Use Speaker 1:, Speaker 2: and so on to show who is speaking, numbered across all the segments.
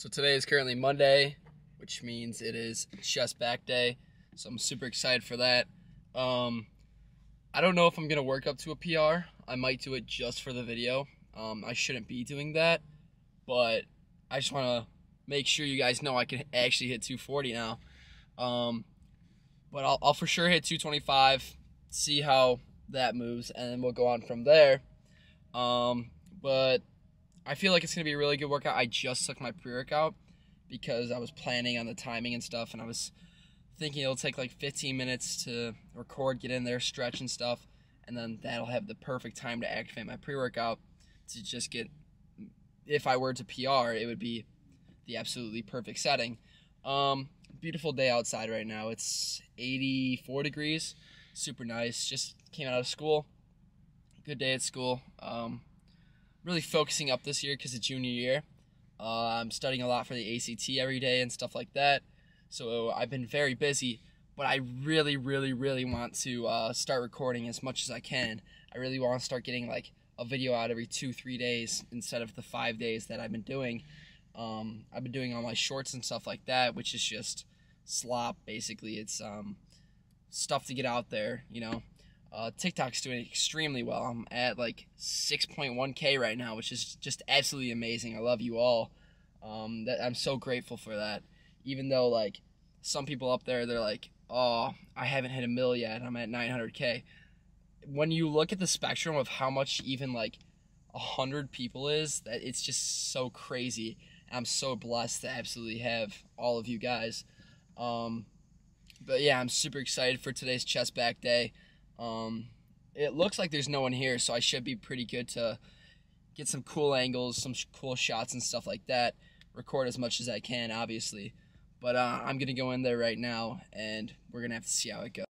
Speaker 1: So today is currently Monday, which means it is chest back day. So I'm super excited for that. Um, I don't know if I'm gonna work up to a PR. I might do it just for the video. Um, I shouldn't be doing that, but I just want to make sure you guys know I can actually hit 240 now. Um, but I'll, I'll for sure hit 225. See how that moves, and then we'll go on from there. Um, but I feel like it's gonna be a really good workout. I just took my pre-workout because I was planning on the timing and stuff, and I was thinking it'll take like 15 minutes to record, get in there, stretch and stuff, and then that'll have the perfect time to activate my pre-workout to just get. If I were to PR, it would be the absolutely perfect setting. Um, beautiful day outside right now. It's 84 degrees, super nice. Just came out of school. Good day at school. Um, really focusing up this year because it's junior year. Uh, I'm studying a lot for the ACT every day and stuff like that. So I've been very busy, but I really, really, really want to uh, start recording as much as I can. I really want to start getting like a video out every two, three days instead of the five days that I've been doing. Um, I've been doing all my shorts and stuff like that, which is just slop. Basically, it's um, stuff to get out there, you know. Uh, TikTok's doing extremely well. I'm at like 6.1k right now, which is just absolutely amazing. I love you all. Um, that I'm so grateful for that. Even though like some people up there, they're like, "Oh, I haven't hit a mill yet. I'm at 900k." When you look at the spectrum of how much even like a hundred people is, that it's just so crazy. I'm so blessed to absolutely have all of you guys. Um, but yeah, I'm super excited for today's chest back day. Um, it looks like there's no one here, so I should be pretty good to get some cool angles, some cool shots and stuff like that. Record as much as I can, obviously. But uh, I'm gonna go in there right now, and we're gonna have to see how it goes.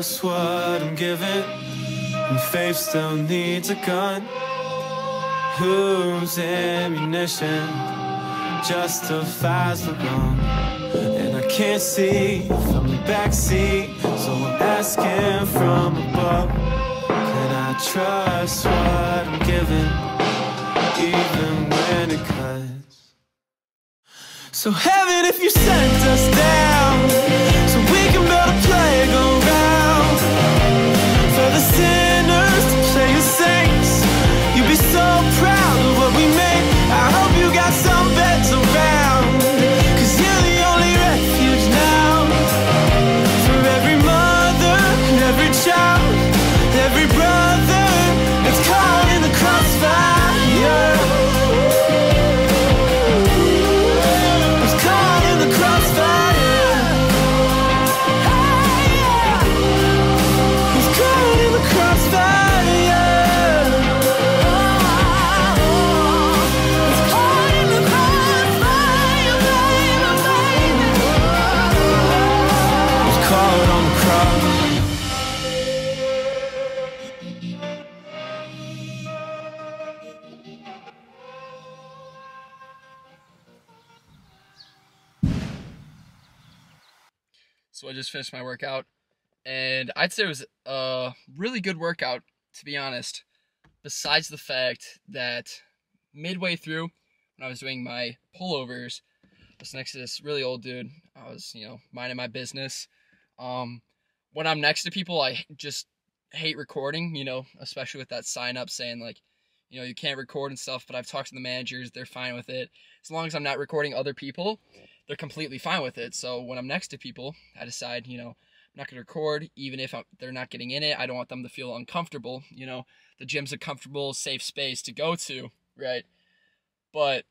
Speaker 2: trust what I'm given? And faith still needs a gun. Whose ammunition justifies the wrong? And I can't see from the backseat, so I'm asking from above. Can I trust what I'm given, even when it cuts? So heaven, if you sent us down,
Speaker 1: just finished my workout, and I'd say it was a really good workout, to be honest. Besides the fact that midway through, when I was doing my pullovers, I was next to this really old dude. I was, you know, minding my business. Um, when I'm next to people, I just hate recording, you know, especially with that sign up saying like, you know, you can't record and stuff. But I've talked to the managers; they're fine with it as long as I'm not recording other people they're completely fine with it. So when I'm next to people, I decide, you know, I'm not going to record, even if I'm, they're not getting in it. I don't want them to feel uncomfortable. You know, the gym's a comfortable, safe space to go to, right? But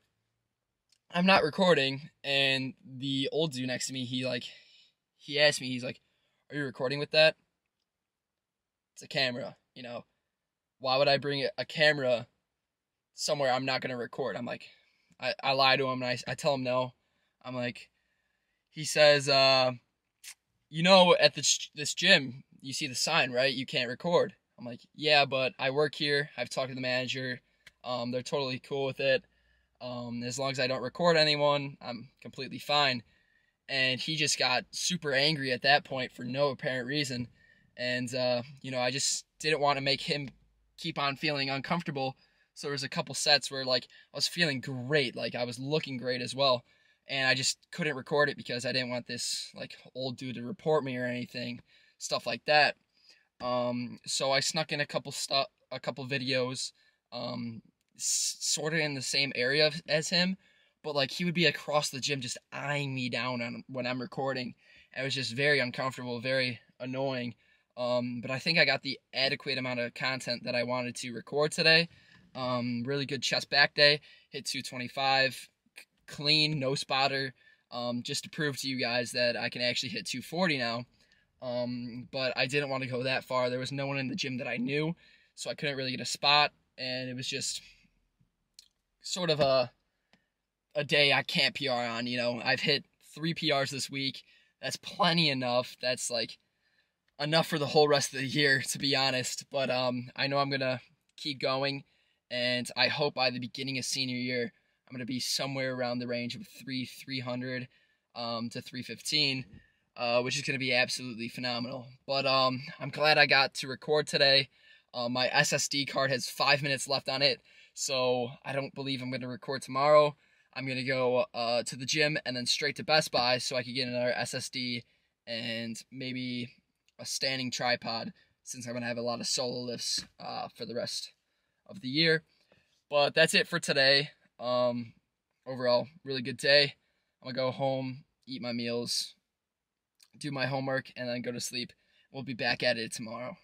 Speaker 1: I'm not recording, and the old dude next to me, he like, he asked me, he's like, "Are you recording with that?" It's a camera, you know. Why would I bring a camera somewhere I'm not going to record? I'm like, I, I lie to him and I, I tell him no. I'm like, he says, uh, you know, at this this gym, you see the sign, right? You can't record. I'm like, yeah, but I work here. I've talked to the manager. Um, they're totally cool with it. Um, as long as I don't record anyone, I'm completely fine. And he just got super angry at that point for no apparent reason. And, uh, you know, I just didn't want to make him keep on feeling uncomfortable. So there was a couple sets where, like, I was feeling great. Like, I was looking great as well and I just couldn't record it because I didn't want this like old dude to report me or anything, stuff like that. Um, so I snuck in a couple stuff, a couple videos, um, sort of in the same area as him, but like he would be across the gym just eyeing me down on when I'm recording. It was just very uncomfortable, very annoying. Um, but I think I got the adequate amount of content that I wanted to record today. Um, really good chest back day, hit 225 clean, no spotter, um, just to prove to you guys that I can actually hit 240 now. Um, but I didn't want to go that far. There was no one in the gym that I knew, so I couldn't really get a spot, and it was just sort of a a day I can't PR on. You know, I've hit three PRs this week. That's plenty enough. That's like enough for the whole rest of the year, to be honest. But um, I know I'm gonna keep going, and I hope by the beginning of senior year I'm going to be somewhere around the range of three 300 um, to 315, uh, which is going to be absolutely phenomenal. But um, I'm glad I got to record today. Uh, my SSD card has five minutes left on it, so I don't believe I'm going to record tomorrow. I'm going to go uh, to the gym and then straight to Best Buy so I can get another SSD and maybe a standing tripod since I'm going to have a lot of solo lifts uh, for the rest of the year. But that's it for today. Um, overall, really good day. I'm gonna go home, eat my meals, do my homework, and then go to sleep. We'll be back at it tomorrow.